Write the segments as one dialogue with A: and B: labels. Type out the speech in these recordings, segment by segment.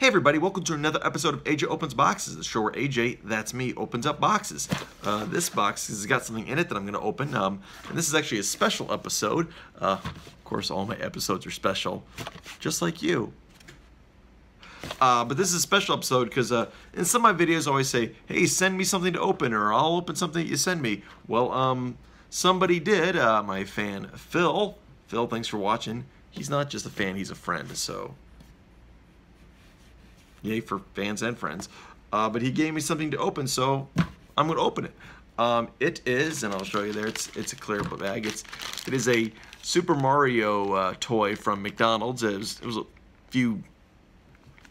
A: Hey everybody, welcome to another episode of AJ Opens Boxes, the show where AJ, that's me, opens up boxes. Uh, this box has got something in it that I'm going to open, um, and this is actually a special episode. Uh, of course, all my episodes are special, just like you. Uh, but this is a special episode because uh, in some of my videos I always say, hey, send me something to open, or I'll open something that you send me. Well, um, somebody did, uh, my fan Phil. Phil, thanks for watching. He's not just a fan, he's a friend, so yay for fans and friends. Uh, but he gave me something to open, so I'm going to open it. Um, it is, and I'll show you there. It's it's a clear bag. It's it is a Super Mario uh, toy from McDonald's. It was, it was a few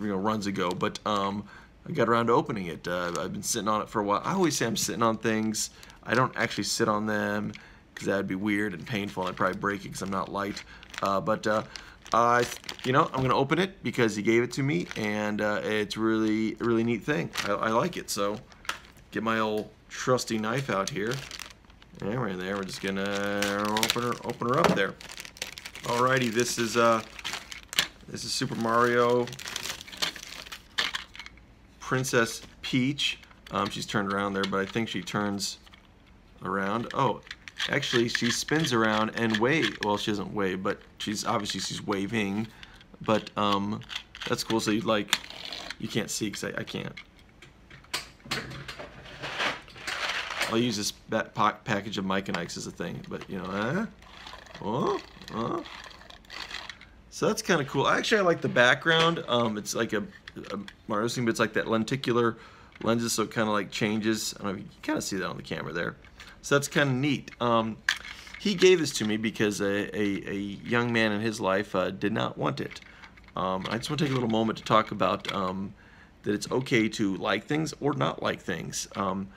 A: you know runs ago, but um, I got around to opening it. Uh, I've been sitting on it for a while. I always say I'm sitting on things. I don't actually sit on them because that would be weird and painful. And I'd probably break it because I'm not light. Uh, but uh, you know, I'm gonna open it because he gave it to me, and uh, it's really, really neat thing. I, I, like it. So, get my old trusty knife out here. And right there, we're just gonna open her, open her up there. Alrighty, this is uh, this is Super Mario Princess Peach. Um, she's turned around there, but I think she turns around. Oh, Actually, she spins around and wave. Well, she doesn't wave, but she's obviously she's waving. But um, that's cool. So you like, you can't see because I, I can't. I'll use this that package of Mike and Ike's as a thing, but you know, eh? Oh, oh. So that's kind of cool. Actually, I like the background. Um, it's like a, a Mario scene, but it's like that lenticular lenses, so it kind of like changes. I don't know you kind of see that on the camera there. So that's kind of neat. Um, he gave this to me because a, a, a young man in his life uh, did not want it. Um, I just want to take a little moment to talk about um, that it's okay to like things or not like things. Um,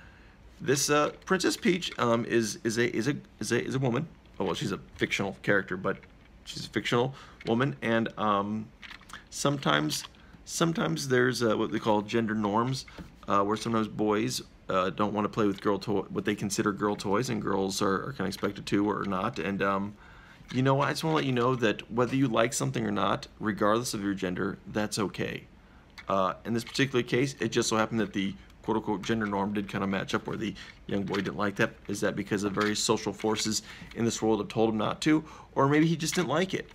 A: this uh, Princess Peach um, is is a is a is a is a woman. Oh well, she's a fictional character, but she's a fictional woman, and um, sometimes sometimes there's uh, what they call gender norms, uh, where sometimes boys uh, don't want to play with girl toy, what they consider girl toys, and girls are, are kind of expected to or not. And um, you know, I just want to let you know that whether you like something or not, regardless of your gender, that's okay. Uh, in this particular case, it just so happened that the quote-unquote gender norm did kind of match up where the young boy didn't like that. Is that because of various social forces in this world have told him not to? Or maybe he just didn't like it.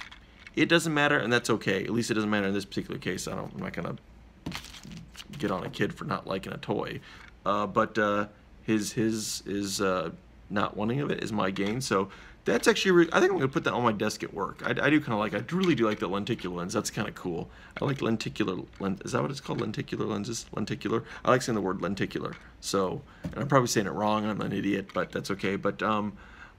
A: It doesn't matter, and that's okay. At least it doesn't matter in this particular case. I don't, I'm not going to get on a kid for not liking a toy uh, but uh, his his is uh, not wanting of it is my gain. So that's actually I think I'm gonna put that on my desk at work. I, I do kind of like I really do like the lenticular lens. That's kind of cool. I like lenticular lens. Is that what it's called? Lenticular lenses. Lenticular. I like saying the word lenticular. So and I'm probably saying it wrong. I'm an idiot, but that's okay. But um,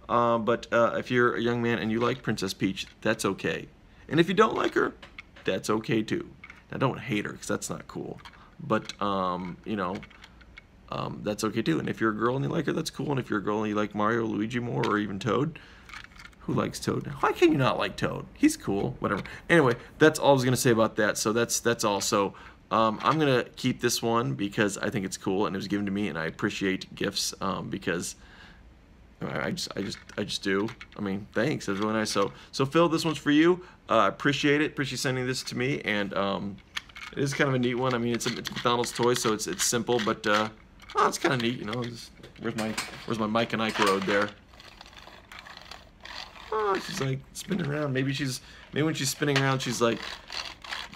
A: uh, but uh, if you're a young man and you like Princess Peach, that's okay. And if you don't like her, that's okay too. Now don't hate her because that's not cool. But um, you know, um, that's okay too. And if you're a girl and you like her, that's cool. And if you're a girl and you like Mario, Luigi more, or even Toad, who likes Toad? Why can you not like Toad? He's cool. Whatever. Anyway, that's all I was gonna say about that. So that's that's all. So um, I'm gonna keep this one because I think it's cool and it was given to me, and I appreciate gifts um, because. I just, I just, I just do. I mean, thanks. That's really nice. So, so Phil, this one's for you. Uh, I uh, appreciate it. Appreciate sending this to me, and um, it is kind of a neat one. I mean, it's a, it's McDonald's toy, so it's it's simple, but uh, Oh, it's kind of neat, you know. Just, where's my where's my Mike and Ike road there? Oh, she's like spinning around. Maybe she's maybe when she's spinning around, she's like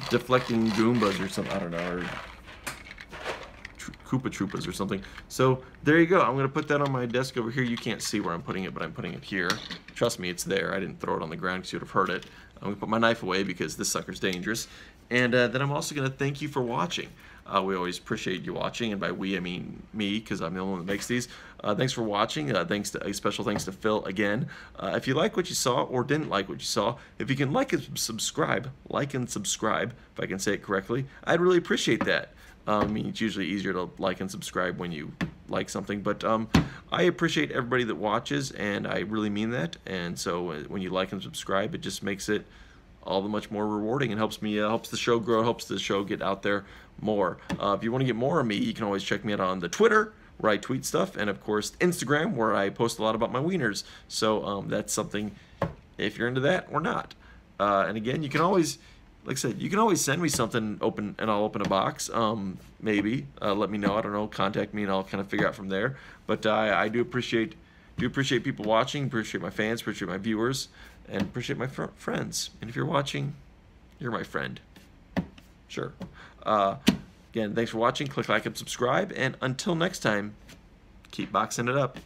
A: deflecting Goombas or something. I don't know, or Koopa Troopas or something. So there you go. I'm gonna put that on my desk over here. You can't see where I'm putting it, but I'm putting it here. Trust me, it's there. I didn't throw it on the ground because you'd have heard it. I'm gonna put my knife away because this sucker's dangerous. And uh, then I'm also gonna thank you for watching. Uh, we always appreciate you watching, and by we I mean me because I'm the only one that makes these. Uh, thanks for watching. Uh, thanks to a special thanks to Phil again. Uh, if you like what you saw or didn't like what you saw, if you can like and subscribe, like and subscribe, if I can say it correctly, I'd really appreciate that. Um, I mean, it's usually easier to like and subscribe when you like something, but um, I appreciate everybody that watches, and I really mean that. And so uh, when you like and subscribe, it just makes it all the much more rewarding and helps me uh, helps the show grow helps the show get out there more uh, if you want to get more of me you can always check me out on the twitter where i tweet stuff and of course instagram where i post a lot about my wieners so um, that's something if you're into that or not uh, and again you can always like I said, you can always send me something open, and I'll open a box. Um, maybe uh, let me know. I don't know. Contact me, and I'll kind of figure out from there. But I, I do appreciate do appreciate people watching. Appreciate my fans. Appreciate my viewers, and appreciate my fr- friends. And if you're watching, you're my friend. Sure. Uh, again, thanks for watching. Click like and subscribe. And until next time, keep boxing it up.